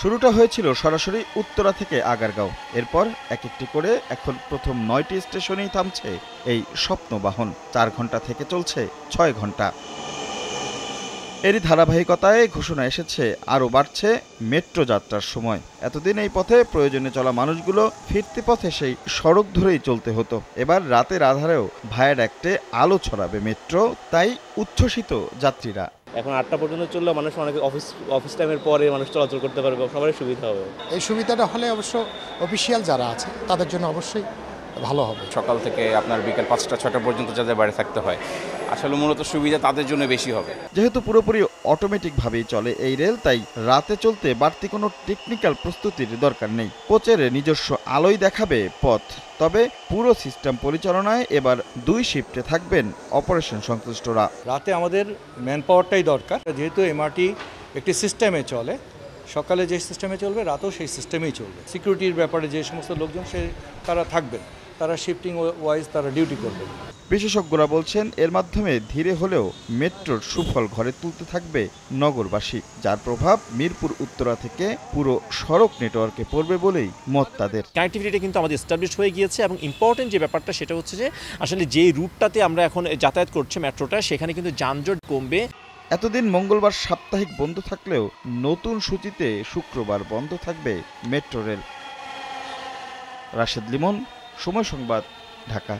শুরুটা হয়েছিল সরাসরি উত্তরা থেকে আগারগাঁও। এরপর এক একটি করে এখন প্রথম নয়টি স্টেশনেই থামছে এই স্বপ্নবাহন। চার ঘণ্টা থেকে চলছে ছয় ঘণ্টা। এরই ধারাবাহিকতায় ঘোষণা এসেছে, আরও বাড়ছে মেট্রো যাত্রার সময়। এতদিন এই পথে প্রয়োজনে চলা মানুষগুলো ফিরতি পথে সেই সড়ক ধরেই চলতে হতো। এবার রাতের আধারেও ভায়ার একটে আলো ছড়াবে মেট্রো, তাই উচ্ছ্বসিত যাত্রীরা। এখন আটটা পর্যন্ত চললে মানুষ অনেক অফিস অফিস টাইমের পরে মানুষ চলাচল করতে পারবে, সবারই সুবিধা হবে। এই সুবিধাটা হলে অবশ্য অফিসিয়াল যারা আছে, তাদের জন্য অবশ্যই ভালো হবে। সকাল থেকে আপনার বিকেল পাঁচটা ছটা পর্যন্ত যাদের বাইরে থাকতে হয় আসলে মূলত সুবিধা তাদের জন্য বেশি হবে। যেহেতু পুরোপুরি অটোমেটিকভাবেই চলে এই রেল তাই রাতে চলতে বাড়তি কোনো টেকনিক্যাল প্রস্তুতির দরকার নেই। কোচের নিজস্ব আলোয় দেখাবে পথ তবে পুরো সিস্টেম পরিচালনায় এবার দুই শিফটে থাকবেন অপারেশন সংশ্লিষ্টরা রাতে আমাদের ম্যান পাওয়ারটাই দরকার যেহেতু এমআরটি একটি সিস্টেমে চলে। সকালে যে সিস্টেমে চলবে রাতেও সেই সিস্টেমেই চলবে। সিকিউরিটির ব্যাপারে যে সমস্ত লোকজন সে তারা থাকবেন। তারা শিফটিং ওয়াইজ তারা ডিউটি করবে। বিশেষজ্ঞরা বলছেন এর মাধ্যমে ধীরে হলেও মেট্রোর সুফল ঘরে তুলতে থাকবে নগরবাসী যার প্রভাব মিরপুর উত্তরা থেকে পুরো সড়ক নেটওয়ার্কে পড়বে বলেই মত তাদের। কানেক্টিভিটিটা কিন্তু আমাদের এস্টাবলিশ হয়ে গিয়েছে এবং ইম্পর্টেন্ট যে ব্যাপারটা সেটা হচ্ছে যে আসলে যে রুটটাতে আমরা এখন যাতায়াত করছি মেট্রোটা সেখানে কিন্তু যানজট কমবে। এতদিন মঙ্গলবার সাপ্তাহিক বন্ধ থাকলেও নতুন সূচিতে শুক্রবার বন্ধ থাকবে মেট্রো রেল। রাশেদ লিমন সময় সংবাদ ঢাকা।